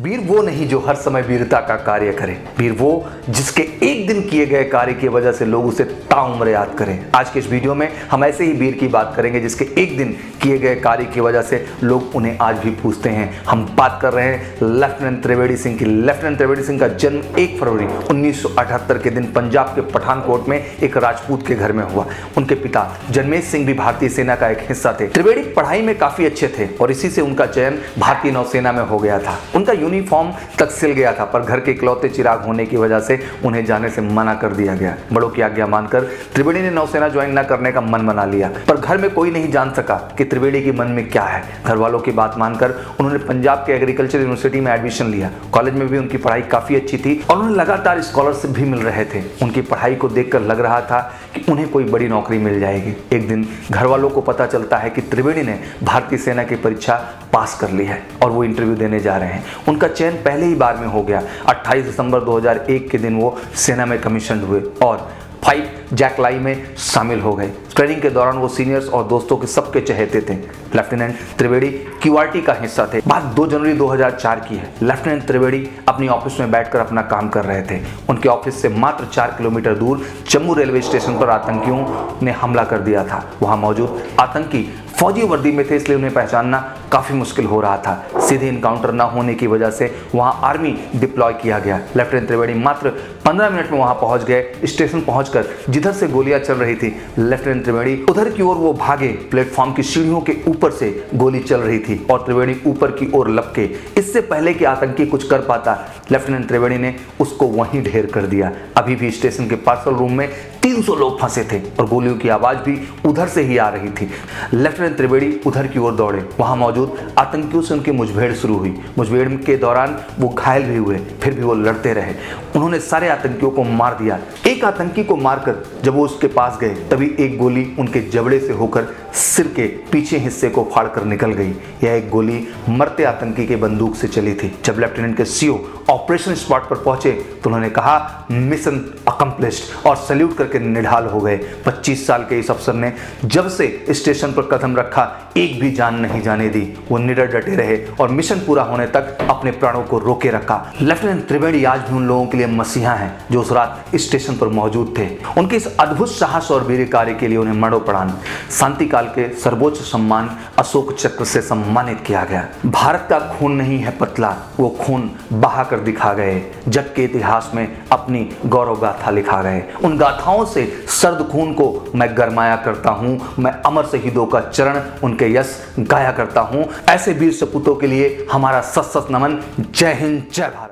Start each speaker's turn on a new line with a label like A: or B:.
A: वीर वो नहीं जो हर समय वीरता का कार्य करे। वीर वो जिसके एक दिन किए गए कार्य की वजह से लोग उसे ताउम्र याद करें। आज के इस वीडियो में हम ऐसे ही वीर की बात करेंगे जिसके एक दिन किए गए कार्य की वजह से लोग उन्हें आज भी पूछते हैं। हम बात कर रहे हैं लेफ्टिनेंट त्रिवेदी सिंह की। लेफ्टिनेंट त्रिवेदी सिंह का जन्म एक फरवरी उन्नीस सौ अठहत्तर के दिन पंजाब के पठानकोट में एक राजपूत के घर में हुआ। उनके पिता जन्मेश सिंह भी भारतीय सेना का एक हिस्सा थे। त्रिवेदी पढ़ाई में काफ़ी अच्छे थे और इसी से उनका चयन भारतीय नौसेना में हो गया था। उनका यूनिफॉर्म तक सिल गया था, पर घर के इकलौते चिराग होने की वजह से उन्हें जाने से मना कर दिया गया। बड़ों की आज्ञा मानकर त्रिवेदी ने नौसेना ज्वाइन न करने का मन बना लिया, पर घर में कोई नहीं जान सका कि त्रिवेदी के मन में क्या है। घर वालों की बात मानकर उन्होंने पंजाब के एग्रीकल्चर यूनिवर्सिटी में एडमिशन लिया। कॉलेज में भी उनकी पढ़ाई काफ़ी अच्छी थी और उन्हें लगातार स्कॉलरशिप भी मिल रहे थे। उनकी पढ़ाई को देखकर लग रहा था कि उन्हें कोई बड़ी नौकरी मिल जाएगी। एक दिन घर वालों को पता चलता है कि त्रिवेणी ने भारतीय सेना की परीक्षा पास कर ली है और वो इंटरव्यू देने जा रहे हैं। उनका चयन पहले ही बार में हो गया। 28 दिसंबर 2001 के दिन वो सेना में कमीशन हुए और फाइव जैकलाई में शामिल हो गए। ट्रेनिंग के दौरान वो सीनियर्स और दोस्तों के सबके चहेते थे। लेफ्टिनेंट त्रिवेदी क्यूआरटी का हिस्सा थे। बात 2 जनवरी 2004 की है। लेफ्टिनेंट त्रिवेदी अपनी ऑफ़िस में बैठकर अपना काम कर रहे थे। उनके ऑफ़िस से मात्र चार किलोमीटर दूर जम्मू रेलवे स्टेशन पर आतंकियों ने हमला कर दिया था। वहाँ मौजूद आतंकी फौजी वर्दी में थे, इसलिए उन्हें पहचानना काफ़ी मुश्किल हो रहा था। सीधे इनकाउंटर ना होने की वजह से वहाँ आर्मी डिप्लॉय किया गया। लेफ्टिनेंट त्रिवेणी मात्र 15 मिनट में वहाँ पहुँच गए स्टेशन पहुंचकर जिधर से गोलियाँ चल रही थी लेफ्टिनेंट त्रिवेणी उधर की ओर वो भागे प्लेटफॉर्म की सीढ़ियों के ऊपर से गोली चल रही थी और त्रिवेणी ऊपर की ओर लपके। इससे पहले कि आतंकी कुछ कर पाता लेफ्टिनेंट त्रिवेणी ने उसको वहीं ढेर कर दिया। अभी भी स्टेशन के पार्सल रूम में 300 लोग फंसे थे और गोलियों की आवाज़ भी उधर से ही आ रही थी। लेफ्टिनेंट त्रिवेदी उधर की ओर दौड़े। वहाँ मौजूद आतंकियों से उनकी मुठभेड़ शुरू हुई। मुठभेड़ के दौरान वो घायल भी हुए, फिर भी वो लड़ते रहे। उन्होंने सारे आतंकियों को मार दिया। एक आतंकी को मारकर जब वो उसके पास गए, तभी एक गोली उनके जबड़े से होकर सिर के पीछे हिस्से को फाड़कर निकल गई। यह एक गोली मरते आतंकी के बंदूक से चली थी। जब लेफ्टिनेंट के सीओ ऑपरेशन स्पॉट पर पहुँचे तो उन्होंने कहा, मिशन अकम्प्लिश्ड और सल्यूट करके निढाल हो गए। 25 साल के इस अफसर ने जब से स्टेशन पर कदम रखा, एक भी जान नहीं जाने दी। वो निडर डटे रहे और मिशन पूरा होने तक अपने प्राणों को रोके रखा। लेफ्टिनेंट त्रिवेणी आज भी उन लोगों के लिए मसीहा है, जो उस रात स्टेशन पर मौजूद थे। उनके इस अद्भुत साहस और वीर कार्य के लिए उन्हें मरणोपरांत शांति काल के सर्वोच्च सम्मान, अशोक चक्र से सम्मानित किया गया। भारत का खून नहीं है पतला, वो खून बहा कर दिखा गए जग के इतिहास में अपनी गौरव गाथा लिखा गए। उन गाथाओं से सर्द खून को मैं गरमाया करता हूँ, मैं अमर शहीदों का चरण, उनके यश गाया करता हूँ। ऐसे वीर सपूतों के लिए हमारा सत सत नमन। जय हिंद, जय भारत।